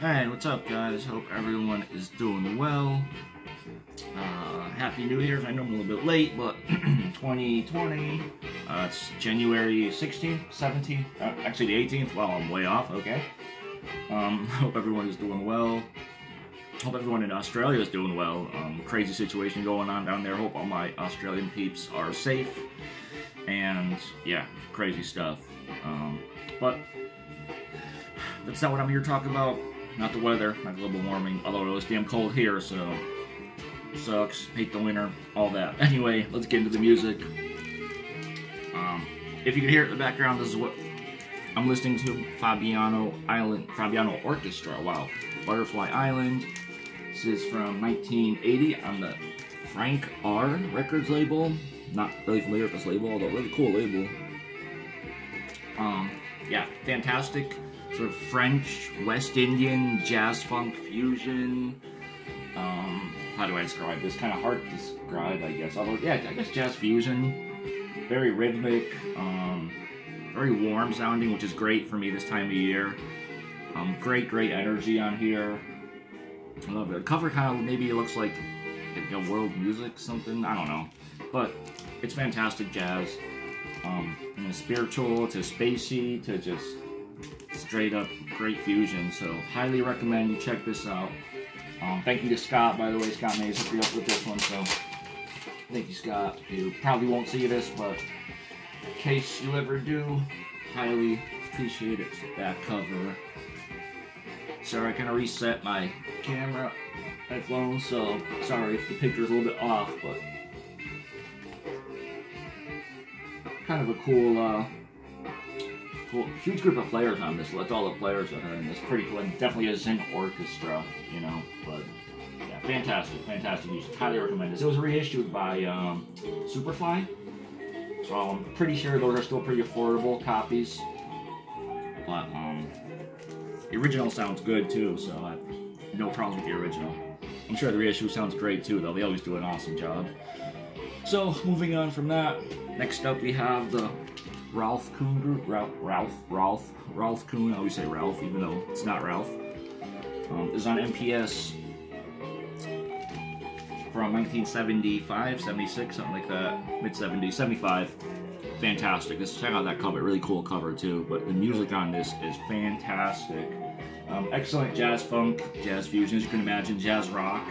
Hey, what's up, guys? Hope everyone is doing well. Uh, Happy New Year's. I know I'm a little bit late, but 2020. Uh, it's January 16th, 17th, uh, actually the 18th. Well, I'm way off. Okay. Um, hope everyone is doing well. Hope everyone in Australia is doing well. Um, crazy situation going on down there. Hope all my Australian peeps are safe. And yeah, crazy stuff. Um, but that's not what I'm here to talk about. Not the weather, not global warming, although it was damn cold here, so sucks. Hate the winter, all that. Anyway, let's get into the music. Um, if you can hear it in the background, this is what I'm listening to Fabiano Island, Fabiano Orchestra. Wow, Butterfly Island. This is from 1980 on the Frank R Records label. Not really familiar with this label, although really cool label. Um, yeah, fantastic sort of French, West Indian, jazz funk fusion. Um, how do I describe this? Kind of hard to describe, I guess. Although, yeah, I guess jazz fusion, very rhythmic, um, very warm sounding, which is great for me this time of year. Um, great, great energy on here. I love it. The cover kind of maybe looks like, a world music something. I don't know, but it's fantastic jazz. Um, and spiritual to spacey to just straight up great fusion. So highly recommend you check this out. Um, thank you to Scott, by the way. Scott Mays hooked me up with this one, so thank you, Scott. You probably won't see this, but in case you ever do, highly appreciate it. Back cover. Sorry, I kind of reset my camera headphones, so sorry if the picture's a little bit off, but kind of a cool uh, cool, huge group of players on this. That's all the players that are in this. Pretty cool. And definitely a Zen orchestra, you know. But yeah, fantastic, fantastic music. Highly recommend this. It was reissued by um, Superfly, so I'm pretty sure those are still pretty affordable copies. But um, the original sounds good too, so I no problems with the original. I'm sure the reissue sounds great too, though. They always do an awesome job. So moving on from that, next up we have the Ralph Kuhn. Ralph, Ralph, Ralph, Ralph Kuhn. I always say Ralph, even though it's not Ralph. Um, is on MPS from 1975, 76, something like that. Mid 70s, 75. Fantastic. Just check out that cover. Really cool cover too. But the music on this is fantastic. Um, excellent jazz funk, jazz fusion, as you can imagine, jazz rock,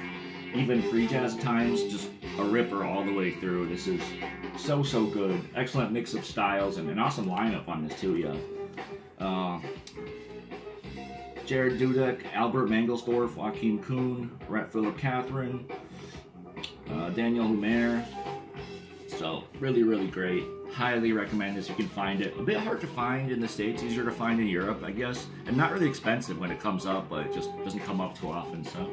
even free jazz times. Just a ripper all the way through. This is so, so good. Excellent mix of styles and an awesome lineup on this too, yeah. Uh, Gerd Dudek, Albert Mangelsdorff, Joachim Kuhn, Rhett Philip Catherine, uh, Daniel Humair. So, really, really great. Highly recommend this. You can find it. A bit hard to find in the States, easier to find in Europe, I guess. And not really expensive when it comes up, but it just doesn't come up too often, so.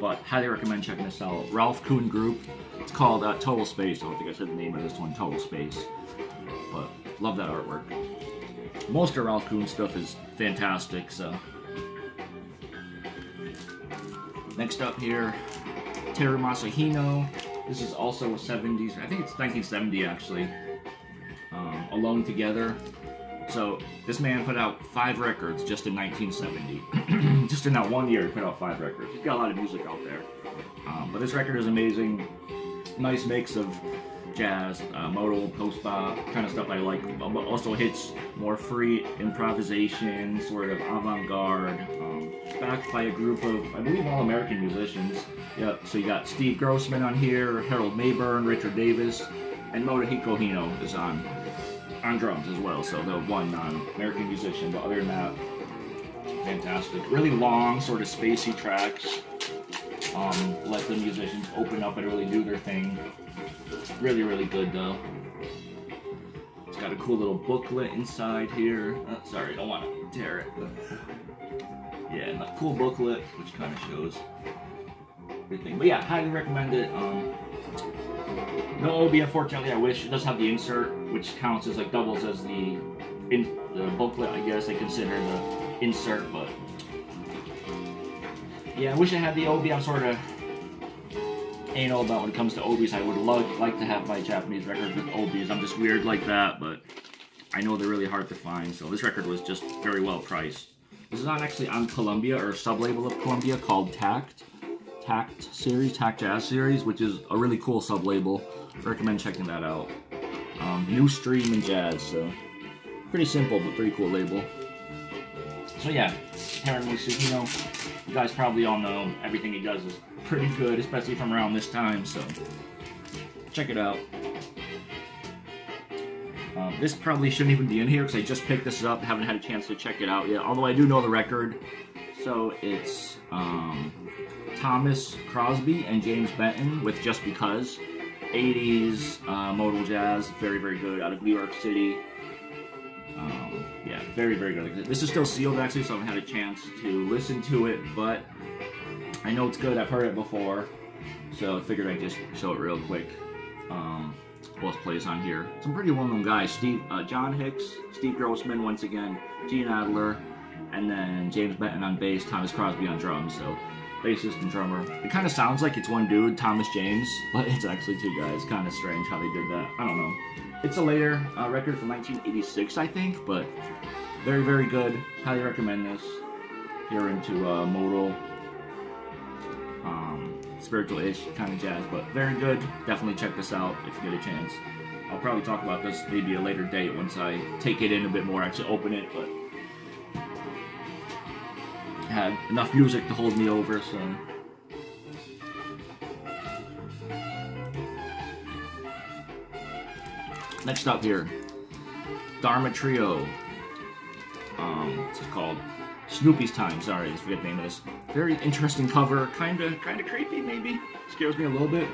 But highly recommend checking this out. Ralph Kuhn Group. It's called uh, Total Space. I don't think I said the name of this one, Total Space. But love that artwork. Most of Ralph Kuhn stuff is fantastic, so. Next up here, Terumasa Hino. This is also a 70s, I think it's 1970 actually. Um, Alone Together. So this man put out five records just in 1970. just in that one year, he put out five records. He's got a lot of music out there. Um, but this record is amazing. Nice mix of jazz, uh, modal, post-bop, kind of stuff I like. But also hits more free improvisation, sort of avant-garde. Um, backed by a group of, I believe, all American musicians. Yep. So you got Steve Grossman on here, Harold Mabern, Richard Davis, and Motohiko Hino is on on drums as well. So the one non-American musician. But other than that, fantastic. Really long, sort of spacey tracks. Um, let the musicians open up and really do their thing. Really, really good though. It's got a cool little booklet inside here. Oh, sorry, don't want to tear it. Yeah, and a cool booklet which kind of shows everything. But yeah, highly recommend it. Um, no OB, unfortunately, I wish. It does have the insert, which counts as like doubles as the in the booklet, I guess they consider the insert, but yeah, I wish I had the OB. I'm sort of anal about when it comes to OBs. I would love, like to have my Japanese records with OBs. I'm just weird like that, but I know they're really hard to find, so this record was just very well priced. This is on actually on Columbia or sub-label of Columbia called Takt. Takt series, Takt Jazz series, which is a really cool sub-label. Recommend checking that out. Um, new stream and jazz, so pretty simple but pretty cool label. So yeah, Terumasa Hino, you know, you guys probably all know everything he does is pretty good, especially from around this time, so check it out. Um, this probably shouldn't even be in here because I just picked this up, haven't had a chance to check it out yet, although I do know the record. So it's um, Thomas Crosby and James Benton with Just Because. 80s uh, modal jazz, very, very good, out of New York City. Yeah, very, very good. This is still sealed, actually, so I haven't had a chance to listen to it, but I know it's good. I've heard it before, so I figured I'd just show it real quick. Um, who plays on here? Some pretty well-known guys. Steve, uh, John Hicks, Steve Grossman, once again, Gene Adler, and then James Benton on bass, Thomas Crosby on drums. So bassist and drummer. It kind of sounds like it's one dude, Thomas James, but it's actually two guys. Kind of strange how they did that. I don't know. It's a later uh, record from 1986, I think, but very, very good. Highly recommend this. If you're into uh, modal, um, spiritual-ish kind of jazz, but very good. Definitely check this out if you get a chance. I'll probably talk about this maybe a later date once I take it in a bit more, actually open it, but had enough music to hold me over, so. Next up here, Dharma Trio. Um, what's it called? Snoopy's Time. Sorry, I forget the name of this. Very interesting cover. Kinda, kinda creepy, maybe. Scares me a little bit.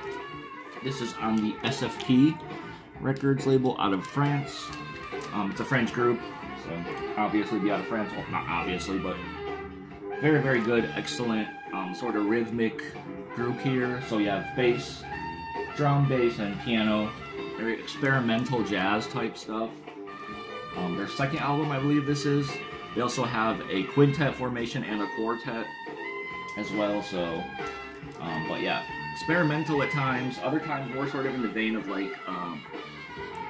This is on the SFP Records label out of France. Um, it's a French group, so obviously be out of France. Well, not obviously, but very, very good, excellent um, sort of rhythmic group here. So you have bass, drum, bass, and piano. Very experimental jazz type stuff. Um, their second album, I believe this is. They also have a quintet formation and a quartet as well. So, um, but yeah, experimental at times. Other times more sort of in the vein of like um,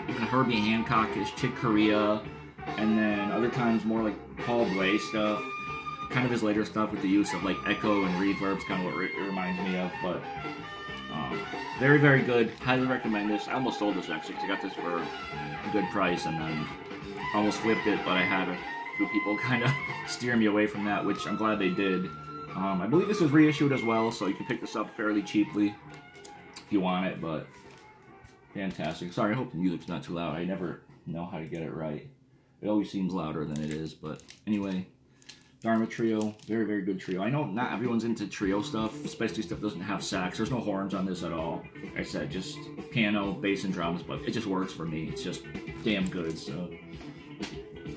even Herbie Hancock is Chick Corea, and then other times more like Paul Bley stuff kind of his later stuff with the use of like echo and reverbs, kind of what it reminds me of. But very, very good. Highly recommend this. I almost sold this actually because I got this for a good price and then almost flipped it, but I had a few people kind of steer me away from that, which I'm glad they did. Um, I believe this was reissued as well, so you can pick this up fairly cheaply if you want it, but fantastic. Sorry, I hope the music's not too loud. I never know how to get it right. It always seems louder than it is, but anyway, Dharma Trio, very, very good trio. I know not everyone's into trio stuff, especially stuff that doesn't have sax. There's no horns on this at all. Like I said, just piano, bass, and drums, but it just works for me. It's just damn good, so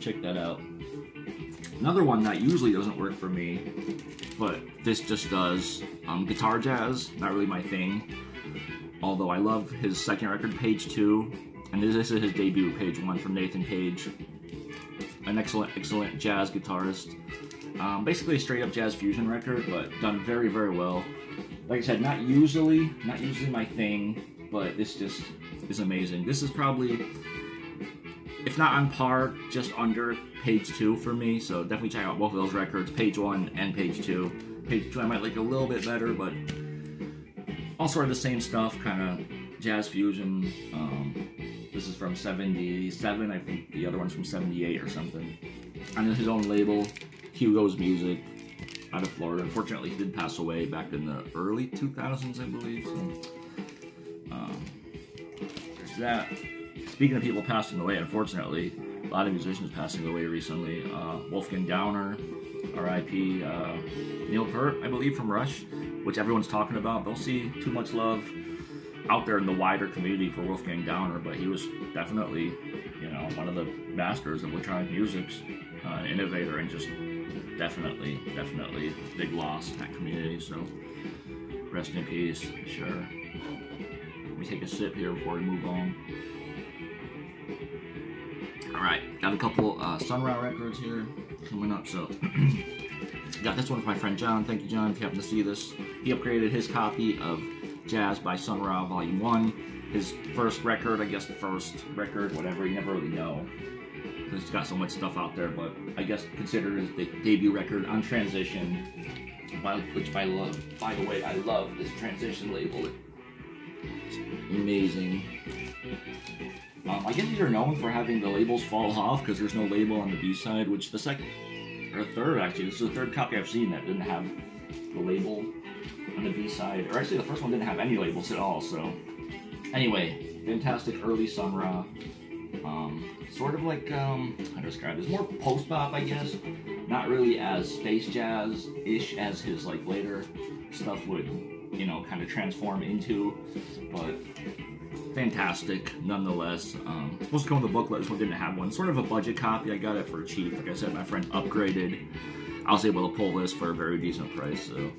check that out. Another one that usually doesn't work for me, but this just does. Um, guitar jazz, not really my thing. Although I love his second record, Page 2, and this is his debut, Page 1, from Nathan Page. An excellent, excellent jazz guitarist. Um, basically a straight up jazz fusion record, but done very, very well. Like I said, not usually, not usually my thing, but this just is amazing. This is probably, if not on par, just under page two for me. So definitely check out both of those records, page one and page two. Page two I might like a little bit better, but all sort of the same stuff, kind of jazz fusion. Um, this is from 77, I think the other one's from 78 or something. On his own label, Hugo's Music out of Florida. Unfortunately, he did pass away back in the early 2000s, I believe. So, um, there's that. Speaking of people passing away, unfortunately, a lot of musicians passing away recently. Uh, Wolfgang Dauner, R.I.P. Uh, Neil Peart, I believe, from Rush, which everyone's talking about. Don't see too much love out there in the wider community for Wolfgang Dauner, but he was definitely, you know, one of the masters of electronic music, uh, innovator, and just definitely, definitely big loss in that community. So rest in peace, sure. Let me take a sip here before we move on. All right, got a couple uh, records here coming up. So got this one from my friend John. Thank you, John, if you happen to see this. He upgraded his copy of Jazz by Sun Ra Volume 1. His first record, I guess the first record, whatever, you never really know. Because he's got so much stuff out there. But I guess consider his the debut record on Transition, which I love. By the way, I love this Transition label. It's amazing. Um, I guess these are known for having the labels fall off because there's no label on the B side, which the second or third actually, this is the third copy I've seen that didn't have the label on the B side, or actually the first one didn't have any labels at all. So anyway, fantastic early Sun Ra. Um, sort of like um, how to describe this? More post bop, I guess. Not really as space jazz ish as his like later stuff would, you know, kind of transform into, but fantastic nonetheless. Um, supposed to come with a booklet, this one didn't have one. Sort of a budget copy. I got it for cheap. Like I said, my friend upgraded. I was able to pull this for a very decent price. So,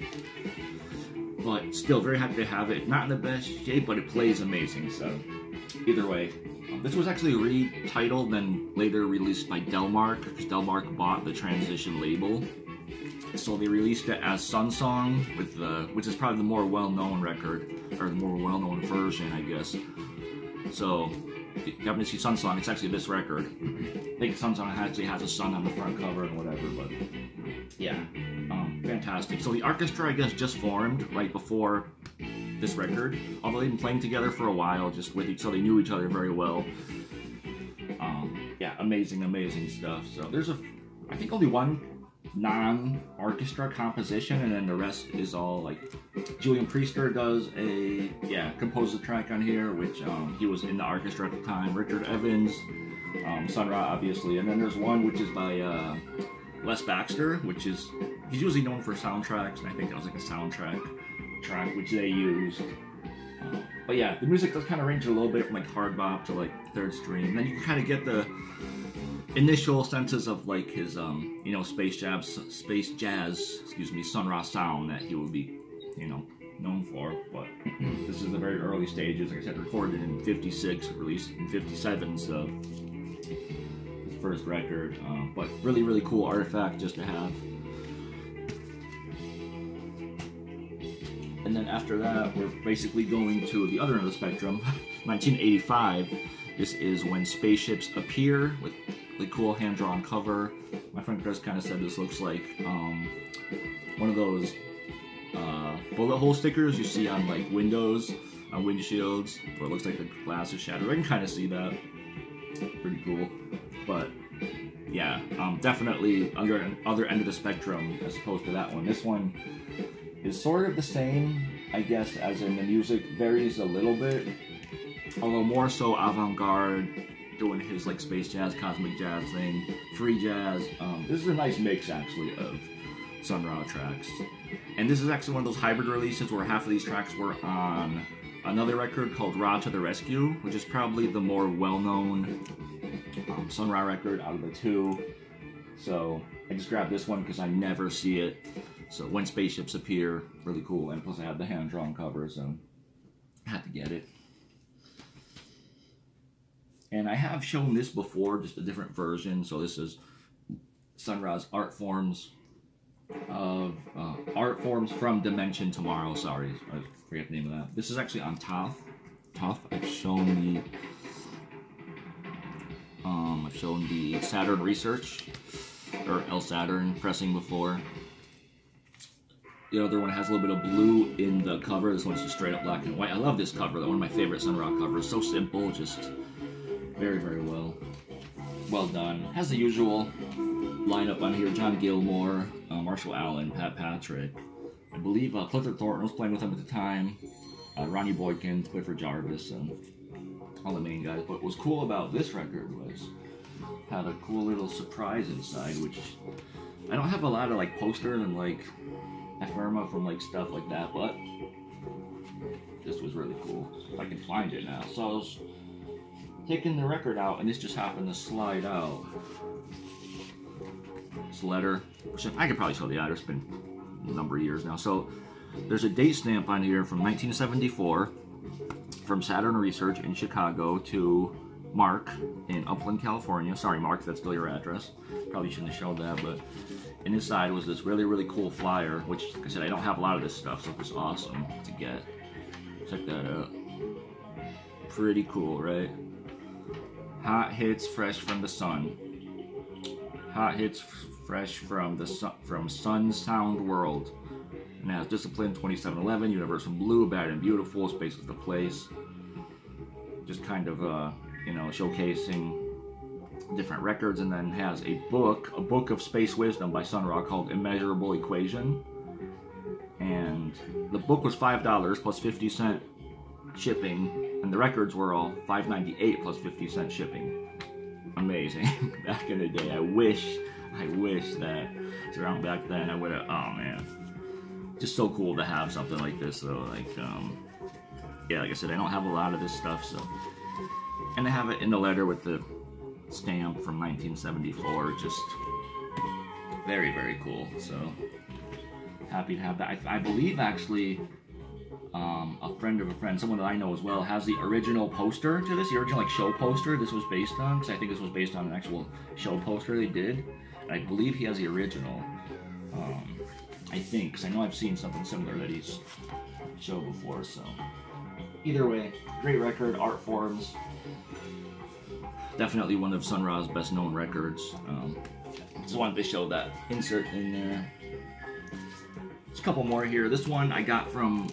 but still very happy to have it. Not in the best shape, but it plays amazing. So, either way. This was actually retitled and later released by Delmark because Delmark bought the Transition label. So they released it as Sun Song, with the, which is probably the more well-known record, or the more well-known version, I guess. So, if you happen to see Sun Song, it's actually this record. I think Sun Song actually has a sun on the front cover and whatever, but yeah, um, fantastic. So the orchestra, I guess, just formed right before this record. Although they've been playing together for a while, just with each other, they knew each other very well. Um, yeah, amazing, amazing stuff. So there's a, I think only one non-orchestra composition, and then the rest is all like Julian Priester does a yeah composes a track on here, which um, he was in the orchestra at the time. Richard Evans, um, Sun Ra obviously, and then there's one which is by uh, Les Baxter, which is he's usually known for soundtracks, and I think that was like a soundtrack track which they used. Uh, but yeah, the music does kind of range a little bit from like hard bop to like third stream. And then you kind of get the initial senses of like his um you know space jazz space jazz excuse me Sun Ra sound that he would be you know known for. But this is the very early stages. Like I said, recorded in '56, released in '57, so his first record. Uh, but really, really cool artifact just to have. And then after that, we're basically going to the other end of the spectrum, 1985. This is when spaceships appear with the cool hand-drawn cover. My friend Chris kind of said this looks like um, one of those uh, bullet hole stickers you see on like windows, on windshields, where it looks like the glass is shattered. I can kind of see that. Pretty cool. But yeah, um, definitely under other end of the spectrum as opposed to that one. This one is sort of the same, I guess, as in the music varies a little bit, although more so avant-garde, doing his like space jazz, cosmic jazz thing, free jazz. Um, this is a nice mix actually of Sun Ra tracks, and this is actually one of those hybrid releases where half of these tracks were on another record called Ra to the Rescue, which is probably the more well-known um, Sun Ra record out of the two. So I just grabbed this one because I never see it. So when spaceships appear, really cool. And plus I have the hand-drawn cover, so I had to get it. And I have shown this before, just a different version. So this is Sun Ra's art forms of uh, art forms from Dimension Tomorrow. Sorry, I forget the name of that. This is actually on Thoth. Thoth. I've shown the um, I've shown the Saturn Research or El Saturn pressing before. The other one has a little bit of blue in the cover. This one's just straight up black and white. I love this cover. One of my favorite Sun Ra covers. So simple, just very, very well. Well done. Has the usual lineup on here. John Gilmore, uh, Marshall Allen, Pat Patrick. I believe uh, Clifford Thornton was playing with him at the time. Uh, Ronnie Boykin, Clifford Jarvis, and all the main guys. But what was cool about this record was had a cool little surprise inside, which I don't have a lot of like posters and like ephemera from like stuff like that, but this was really cool. If I can find it now. So I was taking the record out, and this just happened to slide out. This letter, which I could probably show the address. It's been a number of years now. So there's a date stamp on here from 1974 from Saturn Research in Chicago to Mark in Upland, California. Sorry, Mark, that's still your address. Probably shouldn't have showed that, but inside was this really, really cool flyer, which, like I said, I don't have a lot of this stuff, so it was awesome to get. Check that out. Pretty cool, right? Hot hits fresh from the sun. hot hits fresh from the from Sun Sound World. Has Discipline 2711, Universal Blue, Bad and Beautiful, Space is the Place. Just kind of, uh, you know, showcasing different records and then has a book, a book of space wisdom by Sun Ra called Immeasurable Equation. And the book was $5 plus 50 cent shipping, and the records were all $5.98 plus 50 cent shipping. Amazing. back in the day, I wish, I wish that around back then I would have, oh man. Just so cool to have something like this though, like, um, yeah, like I said, I don't have a lot of this stuff, so. And I have it in the letter with the stamp from 1974, just very, very cool, so happy to have that. I, I believe actually um, a friend of a friend, someone that I know as well, has the original poster to this, the original like show poster this was based on, because I think this was based on an actual show poster they did. And I believe he has the original. Um, I think, because I know I've seen something similar that he's showed before, so. Either way, great record, art forms. Definitely one of Sun Ra's best known records. Um, just wanted to show that insert in there. There's a couple more here. This one I got from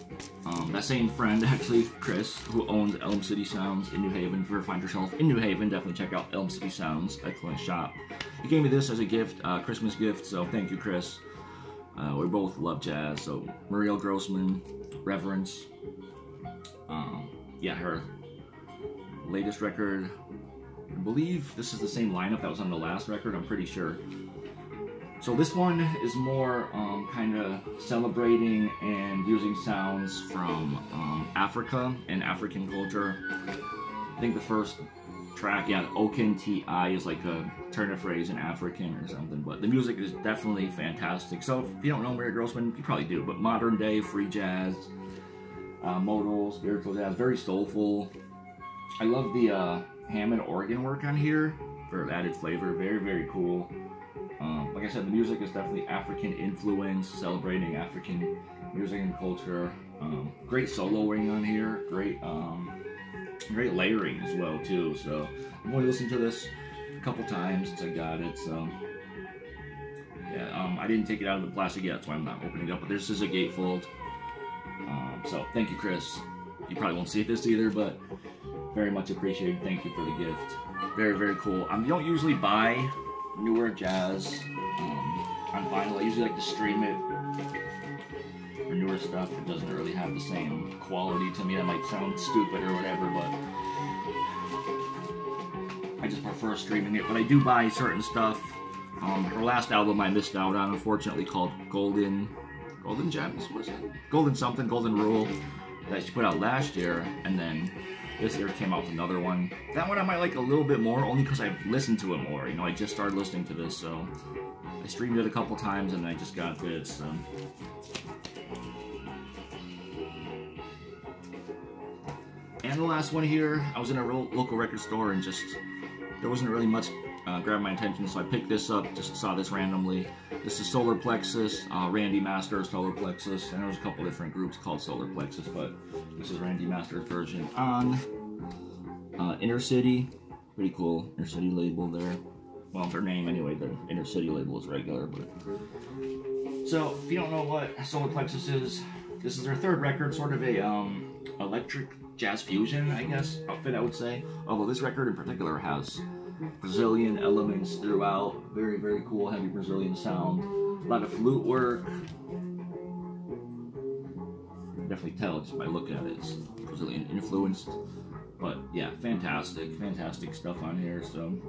um, that same friend, actually, Chris, who owns Elm City Sounds in New Haven. If you ever find yourself in New Haven, definitely check out Elm City Sounds. Excellent shop. He gave me this as a gift, uh, Christmas gift, so thank you, Chris. Uh, we both love jazz, so Muriel Grossman, Reverence. Um, yeah, her latest record. I believe this is the same lineup that was on the last record, I'm pretty sure. So this one is more um, kind of celebrating and using sounds from um, Africa and African culture. I think the first track, yeah, Oken T.I. is like a turn of phrase in African or something, but the music is definitely fantastic. So if you don't know Muriel Grossman, you probably do, but modern day free jazz, uh, modal, spiritual jazz, very soulful. I love the uh, Hammond organ work on here for added flavor, very, very cool. Um, like I said, the music is definitely African influence, celebrating African music and culture. Um, great soloing on here, great, um, great layering as well too. So I've only listened to this a couple times since I got it. So yeah, um, I didn't take it out of the plastic yet, why I'm not opening it up. But this is a gatefold. Um, so thank you, Chris. You probably won't see this either, but very much appreciated. Thank you for the gift. Very, very cool. Um, you don't usually buy newer jazz um, on vinyl. I usually like to stream it for newer stuff. It doesn't really have the same quality to me. That might sound stupid or whatever, but I just prefer streaming it. But I do buy certain stuff. Um, her last album I missed out on, unfortunately, called Golden Golden Gems, was it? Golden something, Golden Rule, that she put out last year, and then this year came out with another one. That one I might like a little bit more, only because I've listened to it more. You know, I just started listening to this, so I streamed it a couple times and I just got this. So. And the last one here, I was in a real local record store and just there wasn't really much uh, grabbed my attention, so I picked this up. Just saw this randomly. This is Solar Plexus, uh, Randy Masters Solar Plexus, and there's a couple different groups called Solar Plexus, but this is Randy Masters version on uh, Inner City. Pretty cool Inner City label there. Well, their name anyway, their Inner City label is regular, but. So, if you don't know what Solar Plexus is, this is their third record, sort of a um, electric jazz fusion, I guess, outfit I would say. Although this record in particular has Brazilian elements throughout. Very, very cool, heavy Brazilian sound. A lot of flute work. Definitely tell just by looking at it, it's Brazilian influenced. But yeah, fantastic, fantastic stuff on here. So,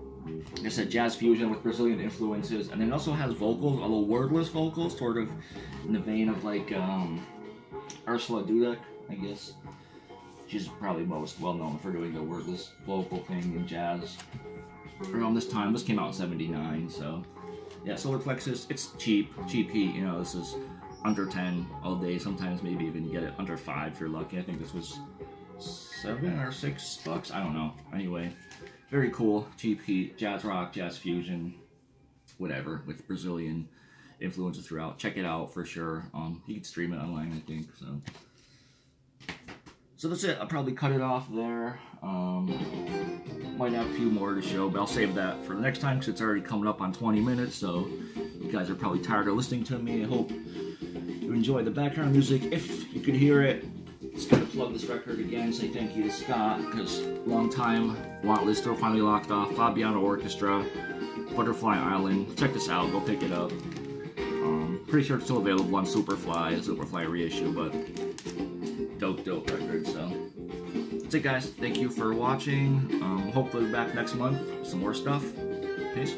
like I said, jazz fusion with Brazilian influences, and it also has vocals, although wordless vocals, sort of in the vein of like um, Urszula Dudziak, I guess. She's probably most well known for doing the wordless vocal thing in jazz around this time. This came out in 79, so yeah, solar plexus, it's cheap, cheap heat, you know, this is under 10 all day, sometimes maybe even get it under 5 if you're lucky. I think this was 7 or 6 bucks, I don't know. Anyway, very cool, cheap heat, jazz rock, jazz fusion, whatever, with Brazilian influences throughout. Check it out for sure. Um, you can stream it online, I think, so. so that's it. I'll probably cut it off there. Um, might have a few more to show, but I'll save that for the next time because it's already coming up on 20 minutes. So you guys are probably tired of listening to me. I hope you enjoy the background music. If you could hear it, just gonna plug this record again. Say thank you to Scott because long time want list still finally locked off. Fabiano Orchestra, Butterfly Island. Check this out. Go pick it up. Um, pretty sure it's still available on Superfly, Superfly reissue, but dope, dope record. So that's it, guys. Thank you for watching. Um, hopefully back next month. Some more stuff. Peace.